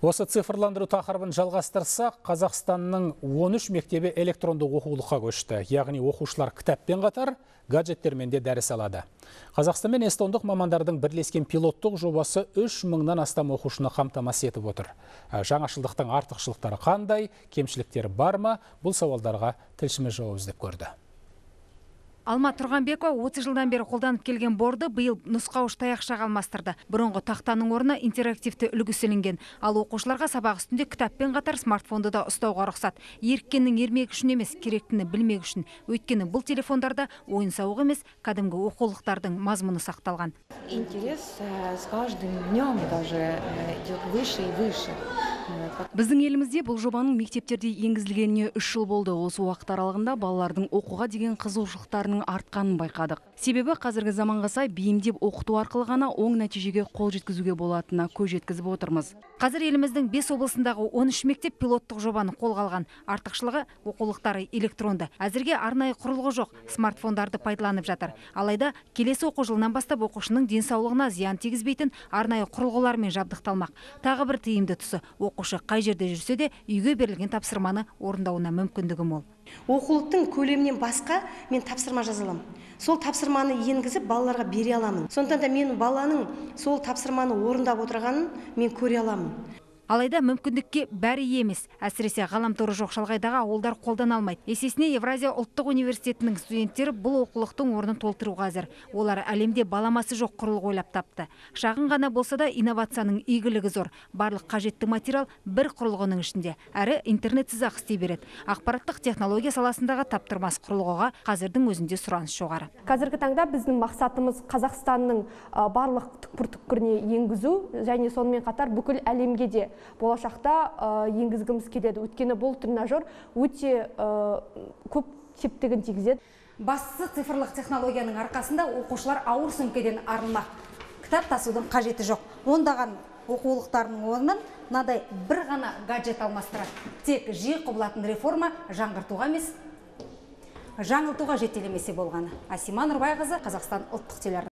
Осы цифрландыру тақырыбын жалғастырсақ, Қазақстанның 13 мектебі электронды оқулыққа көшті. Яғни оқушылар кітаппен қатар гаджеттермен де дәріс алады. Қазақстан мен эстондық мамандардың бірлескен пилоттық жобасы 3 мыңнан астам оқушыны қамтамасыз етіп отыр. Жаңашылдықтың артықшылықтары қандай, кемшіліктері бар ма? Бұл сауалдарға тілшіміз жауап іздеп көрді. Алма Тұрғанбекова 30 жылдан бері қолданып келген борды биыл нұсқауыш таяқшаға алмастырды. Бұрынғы тақтаның орнына интерактивті үлгіселенген. Ал оқушыларға сабақ үстінде кітаппен қатар смартфонды да ұстауға рұқсат. Еріккеннің ермек үшін емес, керектіні білмек үшін. Өйткені бұл телефондарда ойын сауық емес, кәдімгі оқулықтардың мазмұны сақталған. Интерес э, с каждым днем даже э, выше и выше. Біздің елімізде бұл жобаның мектептерде енгізілгеніне үш жыл болды. Осы уақыт аралығында балалардың оқуға деген қызығушылықтарының артқанын байқадық. Себебі қазіргі заманға сай бейімдеп оқыту арқылы ғана оң нәтижеге қол жеткізуге болатынына көз жеткізіп отырмыз. Қазір еліміздің бес облысындағы 13 мектеп пилоттық жобаны қолға алған. Артықшылығы оқулықтары электронды. Әзірге арнайы құрылғы жоқ, смартфондарды пайдаланып жатыр. Алайда келесі оқу жылынан бастап оқушының денсаулығына зиян тигізбейтін арнайы құрылғылармен жабдықталмақ. Тағы бір тиімді тұсы оқушы қай жерде жүрсе де үйге берілген тапсырманы орындауына мүмкіндігі мол. Оқулықтың көлемінен басқа мен тапсырма жаза аламын сол тапсырманы енгізіп балаларға бере аламын. Сондықтан да мен баланың сол тапсырманы орындап отырғанын мен көре аламын. Алайда мүмкіндікке бәрі емес. Әсіресе ғаламторы жоқ шалғайдағы ауылдар қолдана алмайды. Есесіне евразия ұлттық университетінің студенттері бұл оқулықтың орнын толтыруға әзір олар әлемде баламасы жоқ құрылғы ойлап тапты. Шағын ғана болса да инновацияның игілігі зор. Барлық қажетті материал бір құрылғының ішінде. Әрі интернетсіз ақ істей береді. Ақпараттық технология саласындағы таптырмас құрылғыға қазірдің өзінде сұраныс жоғары. Қазіргі таңда біздің мақсатымыз қазақстанның барлық түкпір түкпіріне енгізу және сонымен қатар бүкіл әлемге де болашақта енгізгіміз келеді. Өйткені бұл тренажер өте көп септігін тигізеді. Бастысы цифрлық технологияның арқасында оқушылар ауыр сөмкеден арылмақ. Кітап тасудың қажеті жоқ. Ондаған оқулықтардың орнын мынадай бір ғана гаджет алмастырады. Тек жиі құбылатын реформа жаңғыртуға емес жаңылтуға жетелемесе болғаны. Асима нұрбайқызы қазақстан ұлттық телеарнасы